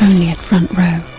only at front row.